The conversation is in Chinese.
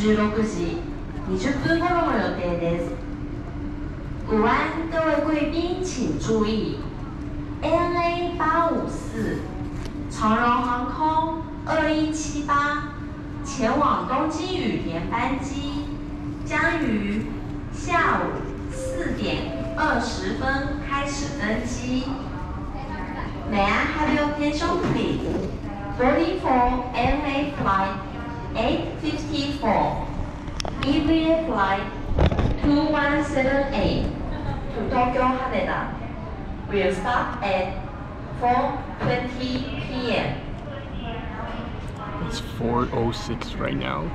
16時20分頃の予定です。午安，各位贵宾请注意，ANA 八五四长荣航空二一七八前往东京羽田班机将于下午四点二十分开始登机。May I have your attention, please? Boarding for ANA flight 854, EVA flight 2178 to Tokyo Haneda will start at 4:20 p.m. It's 4.06 right now.